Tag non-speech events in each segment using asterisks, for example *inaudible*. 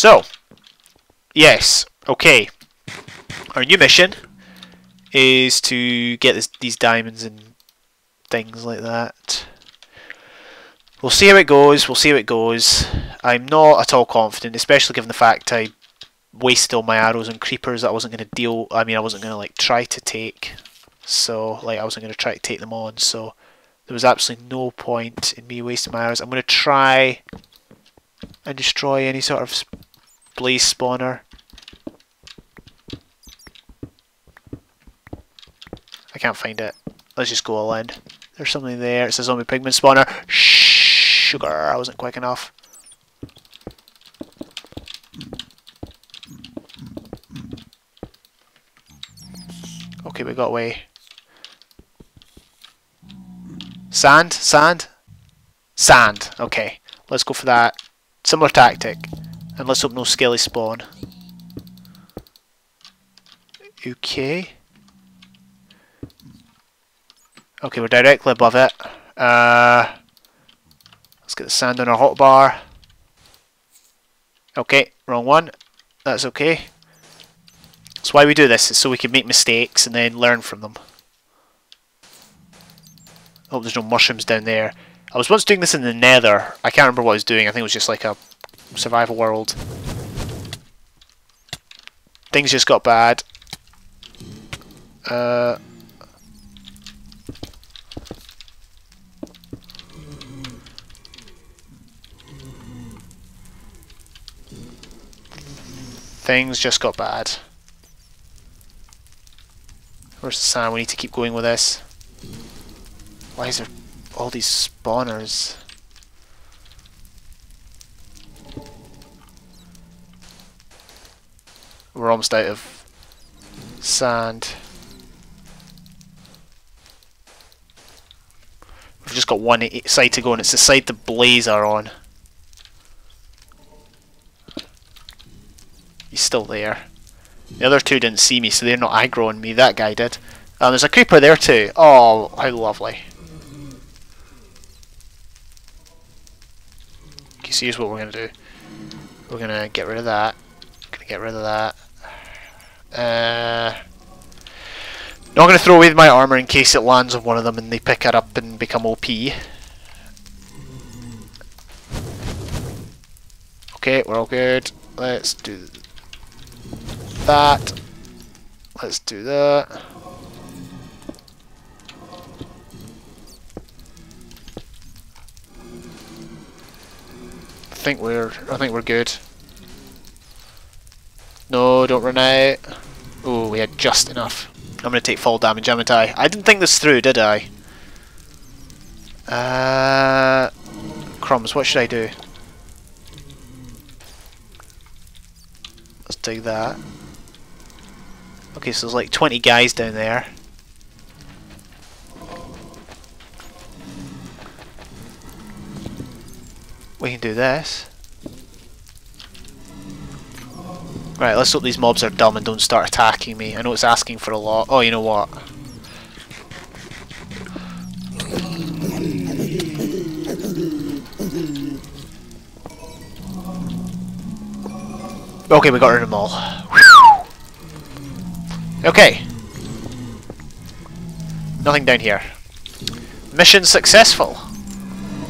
So, yes, okay. Our new mission is to get this, these diamonds and things like that. We'll see how it goes, we'll see how it goes. I'm not at all confident, especially given the fact I wasted all my arrows and creepers that I wasn't going to deal, I mean I wasn't going to like try to take. So, like I wasn't going to try to take them on, so there was absolutely no point in me wasting my arrows. I'm going to try and destroy any sort of blaze spawner. I can't find it. Let's just go all in. There's something there. It's a zombie pigman spawner. Shh, Sugar. I wasn't quick enough. Okay, we got away. Sand? Sand? Sand. Okay. Let's go for that. Similar tactic. Let's hope no skelly spawn. Okay. Okay, we're directly above it. Uh, let's get the sand on our hotbar. Okay, wrong one. That's okay. That's why we do this, is so we can make mistakes and then learn from them. Hope there's no mushrooms down there. I was once doing this in the nether. I can't remember what I was doing. I think it was just like a survival world. Things just got bad. Uh, things just got bad. Where's the sand? We need to keep going with this. Why is there all these spawners? We're almost out of sand. We've just got one side to go and it's the side the blaze are on. He's still there. The other two didn't see me, so they're not aggroing me. That guy did. Um, there's a creeper there too. Oh, how lovely. Okay, so here's what we're going to do. We're going to get rid of that. Going to get rid of that. Uh, not going to throw away my armour in case it lands on one of them and they pick it up and become OP. Okay, we're all good. Let's do that. Let's do that. I think we're I think we're good. No, don't run out. Oh, we had just enough. I'm gonna take fall damage, haven't I? I didn't think this through, did I? Uh, crumbs. What should I do? Let's do that. Okay, so there's like 20 guys down there. We can do this. Right, let's hope these mobs are dumb and don't start attacking me. I know it's asking for a lot. Oh, you know what? Okay, we got rid of them all. Okay. Nothing down here. Mission successful.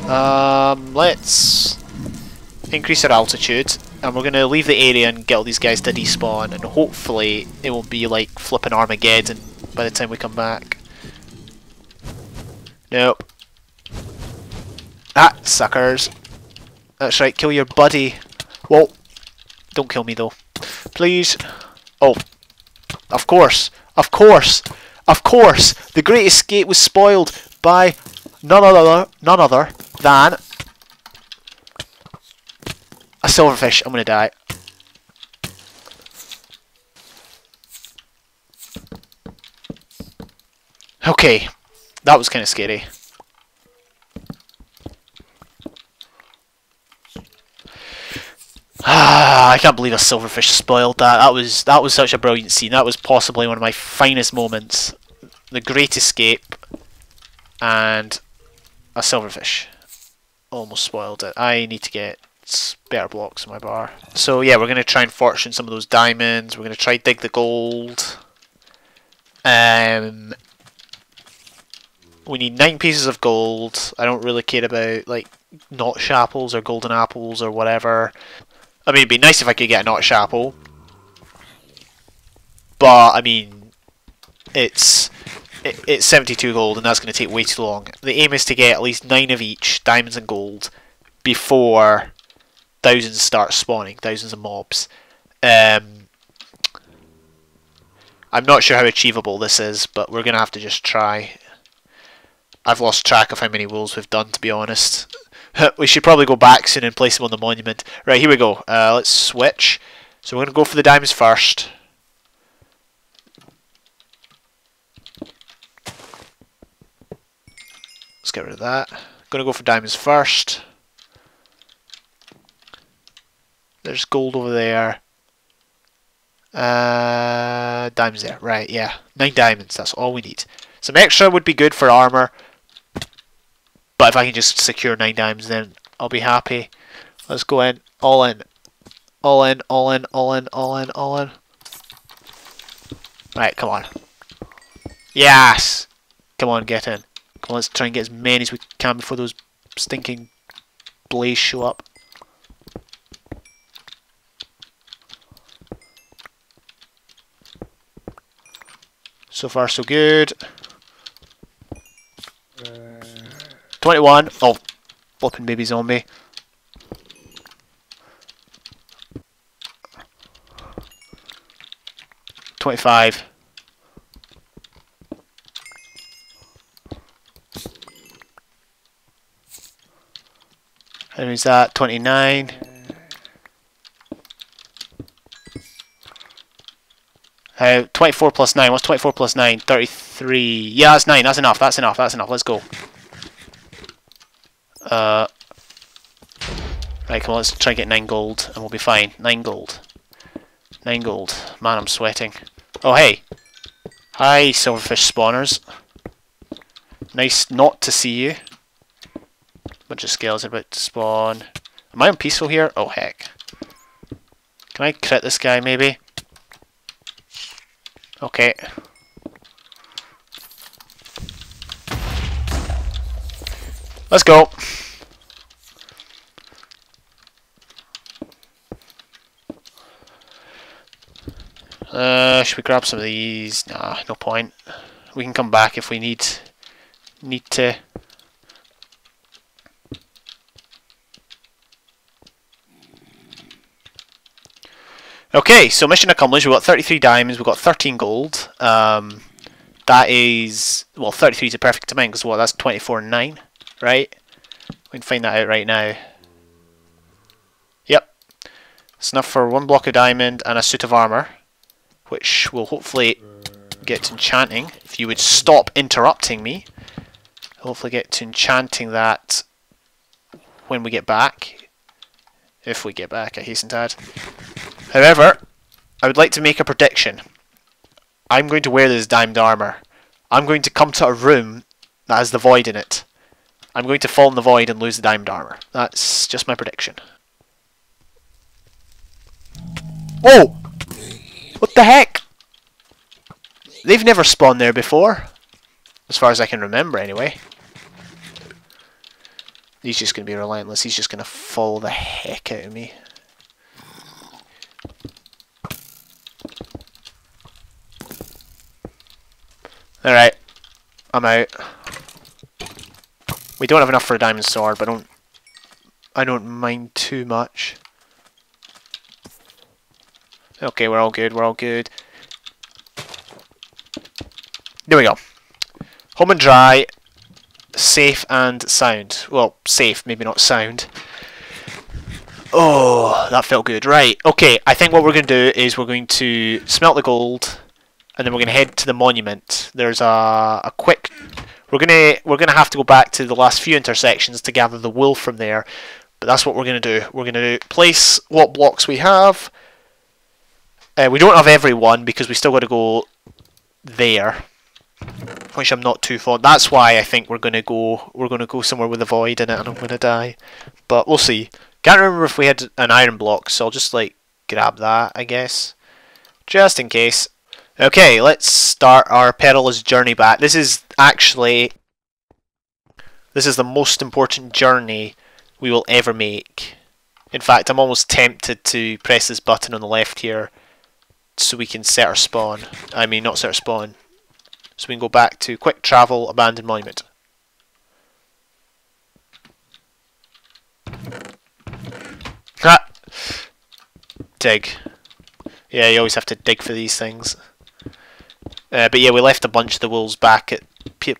Um, let's increase our altitude and we're going to leave the area and get all these guys to despawn and hopefully it won't be like flipping Armageddon by the time we come back. Nope. Ah, suckers. That's right, kill your buddy. Whoa. Don't kill me though. Please. Oh, of course, of course, of course, the Great Escape was spoiled by none other, none other than silverfish. I'm gonna die. Okay, that was kind of scary. Ah, *sighs* I can't believe a silverfish spoiled that. That was that was such a brilliant scene. That was possibly one of my finest moments. The great escape and a silverfish almost spoiled it. I need to get better blocks in my bar. So yeah, we're going to try and fortune some of those diamonds. We're going to try dig the gold. Um, we need nine pieces of gold. I don't really care about like notch apples or golden apples or whatever. I mean, it'd be nice if I could get a notch apple. But, I mean, it's it, it's 72 gold and that's going to take way too long. The aim is to get at least 9 of each, diamonds and gold, before thousands start spawning, thousands of mobs. Um, I'm not sure how achievable this is, but we're going to have to just try. I've lost track of how many wolves we've done, to be honest. *laughs* we should probably go back soon and place them on the monument. Right, here we go. Uh, let's switch. So we're going to go for the diamonds first. Let's get rid of that. Going to go for diamonds first. There's gold over there. Uh, diamonds there. Right, yeah. Nine diamonds. That's all we need. Some extra would be good for armor. But if I can just secure 9 dimes, then I'll be happy. Let's go in. All in. All in, all in, all in, all in, all in. Right, come on. Yes! Come on, get in. Come on, let's try and get as many as we can before those stinking blaze show up. So far, so good. Uh, 21. Oh, flipping baby zombie. Twenty-five. How many is that? Twenty-nine. Uh, 24 plus 9. What's 24 plus 9? 33. Yeah, that's 9. That's enough. That's enough. That's enough. Let's go. Uh, right, come on, let's try and get 9 gold, and we'll be fine. 9 gold. 9 gold. Man, I'm sweating. Oh, hey! Hi, silverfish spawners. Nice not to see you. Bunch of scales about to spawn. Am I on peaceful here? Oh, heck. Can I crit this guy, maybe? Okay. Let's go. Uh, should we grab some of these? Nah, no point. We can come back if we need need to. Okay, so mission accomplished. We've got 33 diamonds, we've got 13 gold. Um, that is, well, 33 is a perfect amount because what, that's 24 and 9, right? We can find that out right now. Yep. It's enough for one block of diamond and a suit of armour which will hopefully get to enchanting. If you would stop interrupting me, hopefully get to enchanting that when we get back. If we get back, I hasten to add. However, I would like to make a prediction. I'm going to wear this diamond armour. I'm going to come to a room that has the void in it. I'm going to fall in the void and lose the diamond armour. That's just my prediction. Oh! What the heck? They've never spawned there before. As far as I can remember, anyway. He's just going to be relentless. He's just going to follow the heck out of me. Alright. I'm out. We don't have enough for a diamond sword, but I don't I don't mind too much. Okay, we're all good, we're all good. There we go. Home and dry, safe and sound. Well, safe, maybe not sound. Oh, that felt good. Right, okay, I think what we're going to do is we're going to smelt the gold, and then we're going to head to the monument. There's a, a quick... We're gonna we're gonna have to go back to the last few intersections to gather the wool from there, but that's what we're gonna do. We're gonna place what blocks we have, uh, we don't have every one because we still got to go there, which I'm not too fond. That's why I think we're gonna go. We're gonna go somewhere with a void in it, and I'm gonna die. But we'll see. Can't remember if we had an iron block, so I'll just like grab that, I guess. Just in case. Okay, let's start our perilous journey back. This is actually this is the most important journey we will ever make. In fact, I'm almost tempted to press this button on the left here so we can set our spawn. I mean, not set our spawn. So we can go back to quick travel, abandoned monument. Ha! Dig. Yeah, you always have to dig for these things. Uh, but yeah, we left a bunch of the wolves back at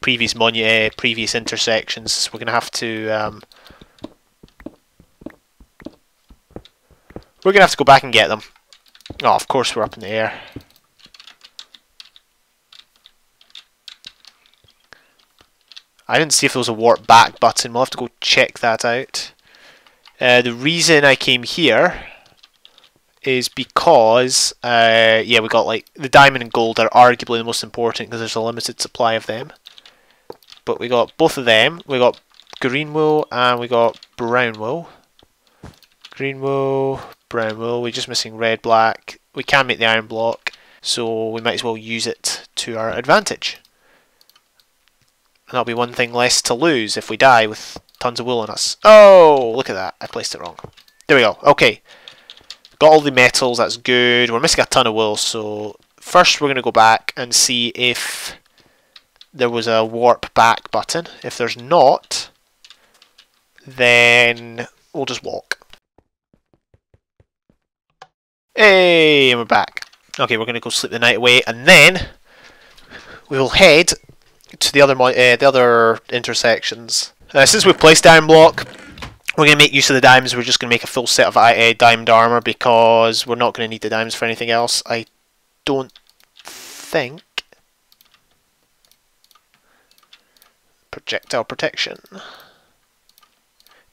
previous monu uh, previous intersections. So we're going to have to... Um, we're to have to go back and get them. Oh, of course we're up in the air. I didn't see if there was a warp back button. We'll have to go check that out. Uh, the reason I came here is because, uh, yeah, we got like the diamond and gold are arguably the most important because there's a limited supply of them. But we got both of them. We got green wool and we got brown wool. Green wool, brown wool. We're just missing red, black. We can make the iron block, so we might as well use it to our advantage. And that'll be one thing less to lose if we die with tons of wool on us. Oh, look at that. I placed it wrong. There we go. Okay. Got all the metals. That's good. We're missing a ton of wool, so first we're going to go back and see if there was a warp back button. If there's not, then we'll just walk. Hey, and we're back. Okay, we're going to go sleep the night away, and then we will head to the other uh, the other intersections. Uh, since we've placed Diamond Block, we're going to make use of the diamonds. We're just going to make a full set of uh, diamond armor because we're not going to need the diamonds for anything else. I don't think. Projectile protection.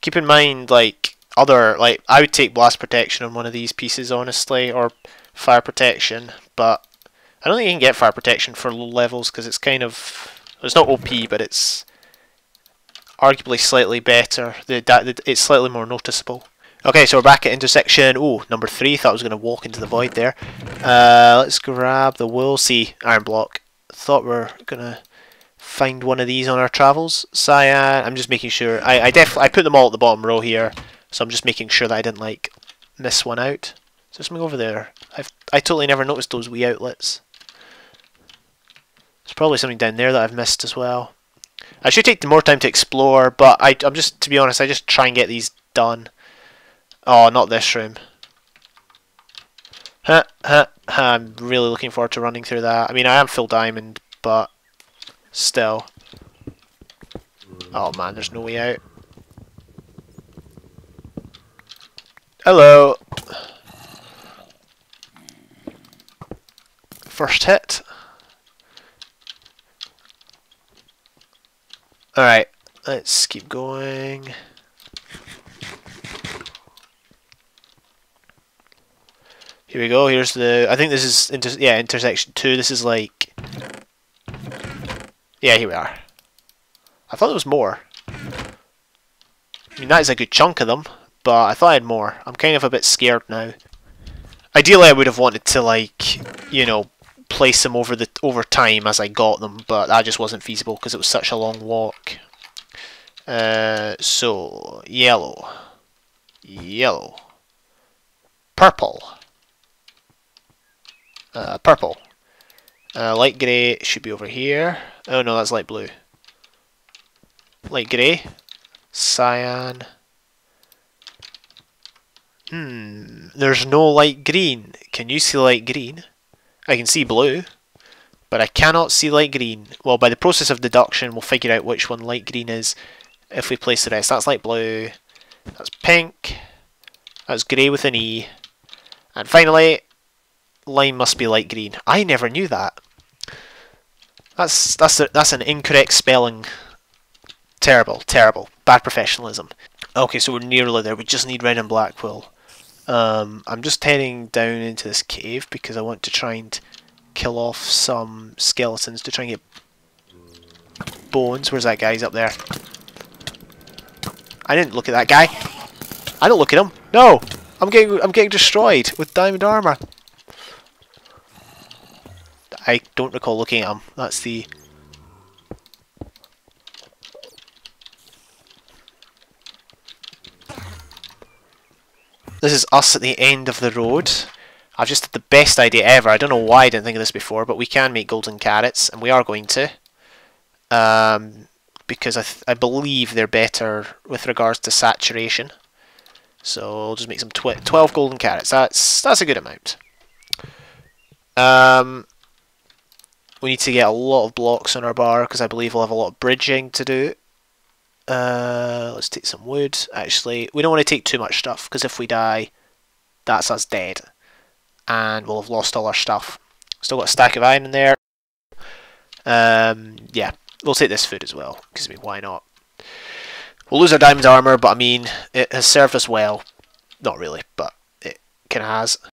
Keep in mind, like, other, like, I would take blast protection on one of these pieces, honestly, or fire protection, but I don't think you can get fire protection for low levels because it's kind of it's not OP, but it's arguably slightly better. The, the, it's slightly more noticeable. Okay, so we're back at intersection, oh, number three. Thought I was going to walk into the void there. Uh, let's grab the wool. See, iron block. Thought we are going to find one of these on our travels. Cyan, I'm just making sure. I, I definitely I put them all at the bottom row here, so I'm just making sure that I didn't, like, miss one out. So something over there. I've I totally never noticed those wee outlets. There's probably something down there that I've missed as well. I should take more time to explore, but I, I'm just, to be honest, I just try and get these done. Oh, not this room. Huh, huh, huh, I'm really looking forward to running through that. I mean, I am full diamond, but still. Oh man, there's no way out. Hello. First hit. Alright, let's keep going. Here we go, here's the... I think this is, inter yeah, intersection 2. This is like... Yeah, here we are. I thought there was more. I mean, that is a good chunk of them, but I thought I had more. I'm kind of a bit scared now. Ideally, I would have wanted to, like, you know, place them over the over time as I got them, but that just wasn't feasible because it was such a long walk. Uh, so yellow, yellow, purple, uh, purple, uh, light grey should be over here. Oh no, that's light blue. Light grey, cyan. Hmm, there's no light green. Can you see light green? I can see blue, but I cannot see light green. Well, by the process of deduction, we'll figure out which one light green is if we place the rest. That's light blue, that's pink, that's grey with an E, and finally, lime must be light green. I never knew that. That's that's a, that's an incorrect spelling. Terrible, terrible, bad professionalism. Okay, so we're nearly there. We just need red and black wool. Um, I'm just heading down into this cave because I want to try and kill off some skeletons to try and get bones. Where's that guy? He's up there. I didn't look at that guy. I don't look at him. No! I'm getting I'm getting destroyed with diamond armor. I don't recall looking at him. That's the This is us at the end of the road. I've just had the best idea ever. I don't know why I didn't think of this before, but we can make golden carrots, and we are going to. Um, because I, I believe they're better with regards to saturation. So I'll just make some tw 12 golden carrots. That's that's a good amount. Um, we need to get a lot of blocks on our bar because I believe we'll have a lot of bridging to do. Uh, let's take some wood. Actually, we don't want to take too much stuff because if we die, that's us dead. And we'll have lost all our stuff. Still got a stack of iron in there. Um, yeah, we'll take this food as well because I mean, why not? We'll lose our diamond armor, but I mean, it has served us well. Not really, but it kind of has.